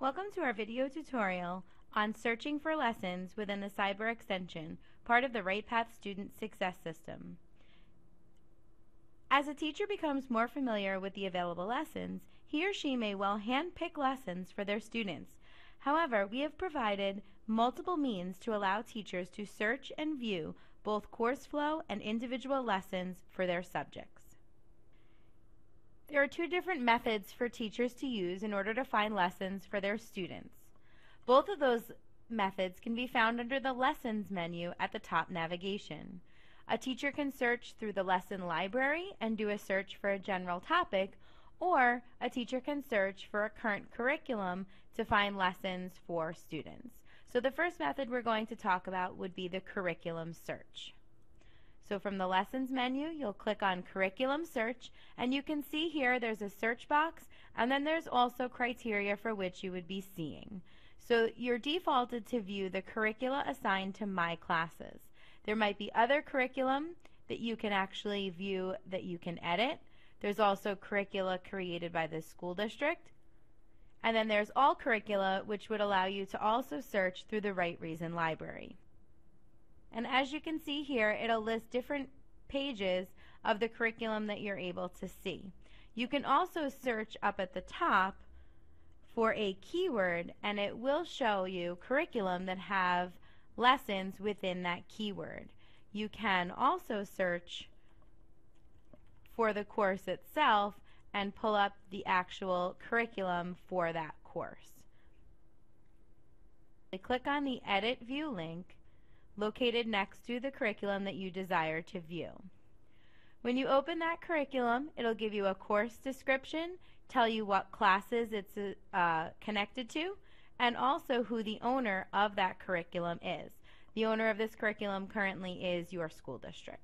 Welcome to our video tutorial on searching for lessons within the Cyber Extension, part of the RightPath Student Success System. As a teacher becomes more familiar with the available lessons, he or she may well handpick lessons for their students. However, we have provided multiple means to allow teachers to search and view both course flow and individual lessons for their subjects. There are two different methods for teachers to use in order to find lessons for their students. Both of those methods can be found under the Lessons menu at the top navigation. A teacher can search through the lesson library and do a search for a general topic, or a teacher can search for a current curriculum to find lessons for students. So the first method we're going to talk about would be the curriculum search. So from the Lessons menu, you'll click on Curriculum Search, and you can see here there's a search box, and then there's also criteria for which you would be seeing. So you're defaulted to view the curricula assigned to My Classes. There might be other curriculum that you can actually view that you can edit. There's also curricula created by the school district. And then there's all curricula, which would allow you to also search through the Right Reason library. And as you can see here, it'll list different pages of the curriculum that you're able to see. You can also search up at the top for a keyword and it will show you curriculum that have lessons within that keyword. You can also search for the course itself and pull up the actual curriculum for that course. Click on the Edit View link located next to the curriculum that you desire to view. When you open that curriculum, it'll give you a course description, tell you what classes it's uh, connected to, and also who the owner of that curriculum is. The owner of this curriculum currently is your school district.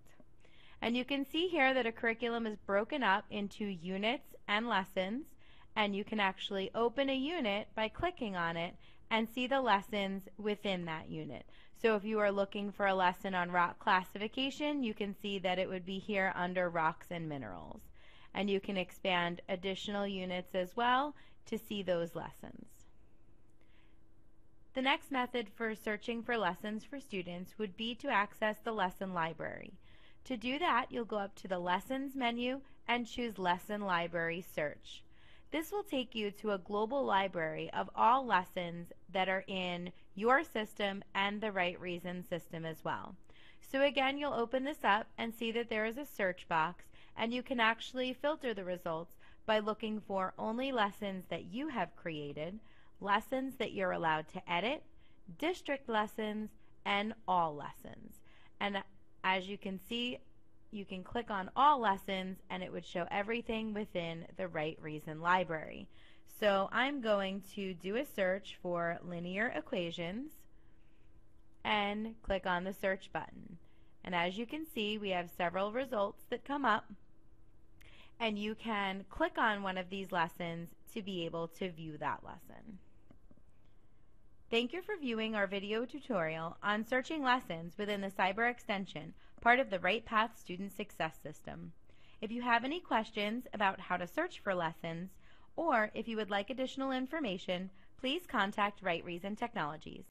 And you can see here that a curriculum is broken up into units and lessons, and you can actually open a unit by clicking on it and see the lessons within that unit. So if you are looking for a lesson on rock classification, you can see that it would be here under rocks and minerals. And you can expand additional units as well to see those lessons. The next method for searching for lessons for students would be to access the lesson library. To do that, you'll go up to the Lessons menu and choose Lesson Library Search. This will take you to a global library of all lessons that are in your system and the Right Reason system as well. So again, you'll open this up and see that there is a search box and you can actually filter the results by looking for only lessons that you have created, lessons that you're allowed to edit, district lessons, and all lessons. And as you can see, you can click on all lessons and it would show everything within the Right Reason library. So I'm going to do a search for linear equations and click on the search button. And as you can see, we have several results that come up and you can click on one of these lessons to be able to view that lesson. Thank you for viewing our video tutorial on searching lessons within the Cyber Extension part of the RightPath Student Success System. If you have any questions about how to search for lessons, or if you would like additional information, please contact Right Reason Technologies.